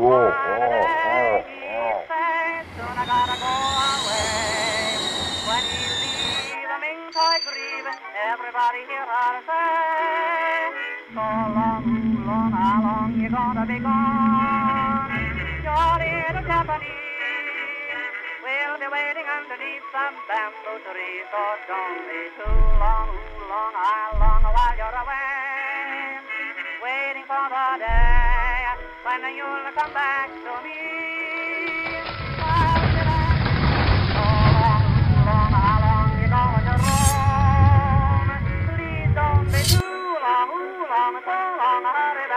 Oh, oh, oh. Everybody here I'll say. So long, long, how long you gonna be gone? Your little Japanese will be waiting underneath some bamboo tree. So oh, don't be too long, long, how long while you're away. Waiting for the day when you'll come back to me. Long, too long, so long, hurry